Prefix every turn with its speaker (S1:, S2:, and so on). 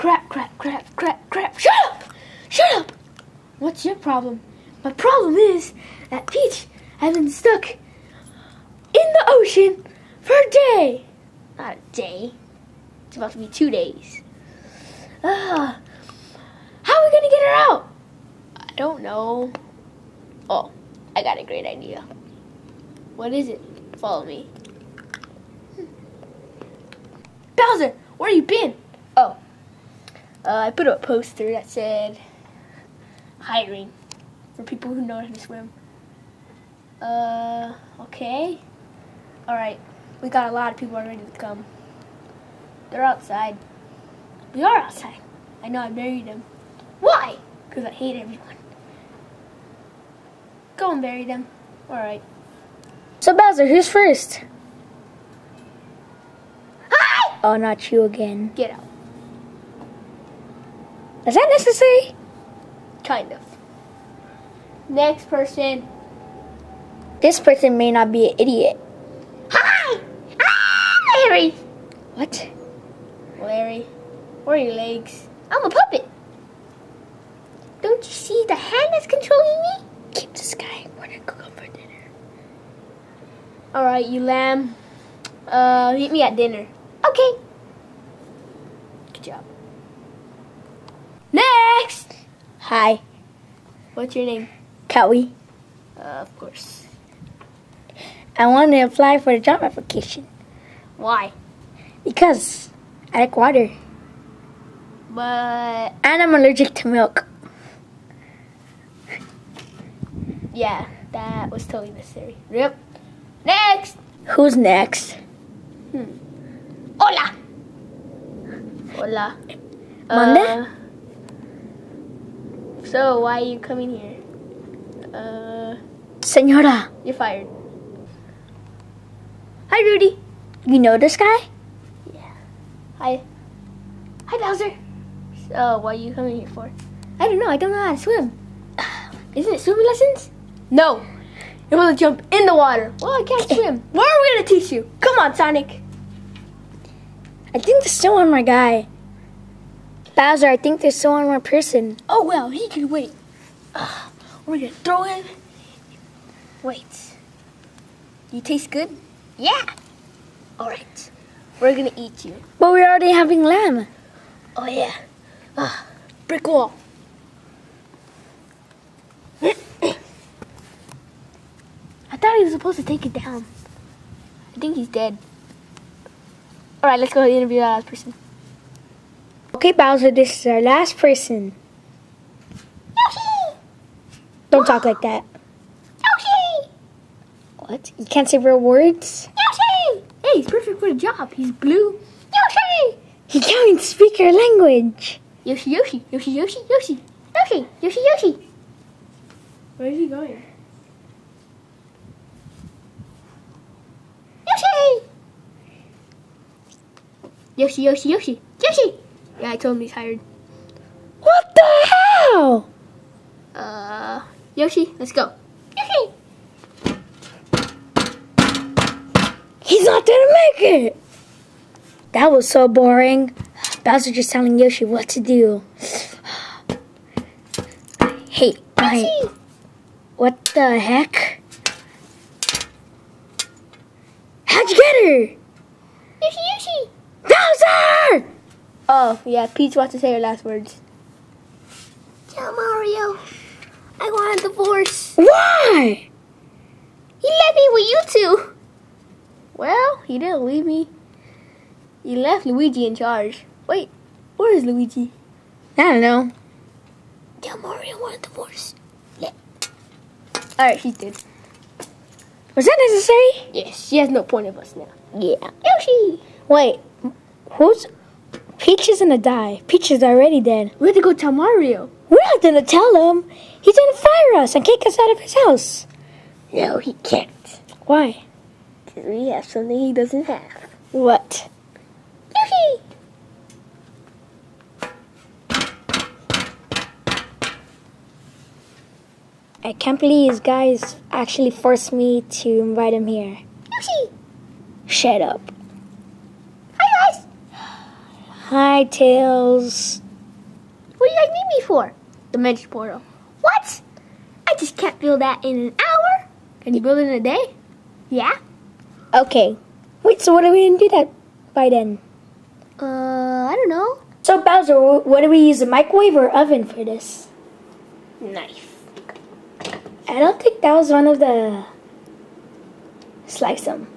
S1: Crap, crap, crap, crap, crap. Shut up! Shut up! What's your problem? My problem is that Peach has been stuck in the ocean for a day. Not a day. It's about to be two days. Uh, how are we gonna get her out? I don't know. Oh, I got a great idea. What is it? Follow me. Bowser, where you been? Oh, uh, I put up a poster that said hiring for people who know how to swim. Uh, okay. All right, we got a lot of people ready to come. They're outside. We are outside. I know I buried them. Why? Because I hate everyone. Go and bury them. All right.
S2: So Bowser, who's first?
S1: Hi!
S2: Oh, not you again.
S1: Get out.
S2: Is that necessary?
S1: Kind of. Next person.
S2: This person may not be an idiot.
S1: Hi! Larry!
S2: What?
S1: Larry, where are your legs? I'm a puppet. Don't you see the hand that's controlling me?
S2: Keep this guy. We're gonna go for dinner.
S1: All right, you lamb. Uh, meet me at dinner. Okay. Good job. Next.
S2: Hi,
S1: What's your name?
S2: Cowie.
S1: Uh, of course.
S2: I want to apply for a job application
S1: Why?
S2: because I like water
S1: But
S2: and I'm allergic to milk.
S1: yeah, that was totally necessary. Yep. Next.
S2: Who's next?
S1: Hola. Hola.
S2: Monday?
S1: Uh, so why are you coming here? Uh,
S2: Senora,
S1: you're fired. Hi, Rudy.
S2: you know this guy? Yeah.
S1: Hi. Hi, Bowser. So, what are you coming here for? I don't know. I don't know how to swim. Isn't it swimming lessons? No. You're supposed to jump in the water. Well, I can't swim. What are we going to teach you? Come on, Sonic.
S2: I think there's still one my guy. Bowser, I think there's still one more person.
S1: Oh, well, he can wait. Uh, we're going to throw him. Wait. You taste good? Yeah. All right. We're going to eat you.
S2: But we're already having lamb.
S1: Oh, yeah. Ah, brick wall. I thought he was supposed to take it down. I think he's dead. All right, let's go interview that last person.
S2: Okay, Bowser, this is our last person.
S1: Yoshi!
S2: Don't talk like that.
S1: Yoshi!
S2: What? You can't say real words?
S1: Yoshi! Hey, he's perfect for the job. He's blue. Yoshi!
S2: He can't even speak our language.
S1: Yoshi, Yoshi, Yoshi, Yoshi, Yoshi, Yoshi, Yoshi, Yoshi. Where is he going? Yoshi! Yoshi, Yoshi, Yoshi, Yoshi! Yeah, I told him he's hired.
S2: What the hell?
S1: Uh, Yoshi, let's go. Yoshi!
S2: He's not gonna make it. That was so boring. Bowser just telling Yoshi what to do. Hey,
S1: Yoshi!
S2: what the heck? How'd you get her?
S1: Yoshi, Yoshi!
S2: Bowser!
S1: Oh, yeah, Peach wants to say her last words. Tell Mario, I want a divorce.
S2: Why?
S1: He left me with you two. Well, he didn't leave me. He left Luigi in charge. Wait, where is Luigi?
S2: I don't know.
S1: Tell Mario I want a divorce. Yeah. Alright, she did.
S2: Was that necessary?
S1: Yes, she has no point of us now.
S2: Yeah.
S1: Yoshi!
S2: Wait, who's. Peach is gonna die. Peach is already dead.
S1: We have to go tell Mario.
S2: We're not gonna tell him. He's gonna fire us and kick us out of his house.
S1: No, he can't.
S2: Why?
S1: Because we have something he doesn't have.
S2: What?
S1: Yoshi!
S2: I can't believe these guys actually forced me to invite him here.
S1: Yoshi!
S2: Shut up.
S1: Hi,
S2: Tails.
S1: What do you guys need me for? Dimension portal. What? I just can't build that in an hour. Can you build it in a day? Yeah.
S2: Okay. Wait, so what are we going to do that by then?
S1: Uh, I don't know.
S2: So, Bowser, what do we use, a microwave or oven for this?
S1: Knife.
S2: I don't think that was one of the... Slice them.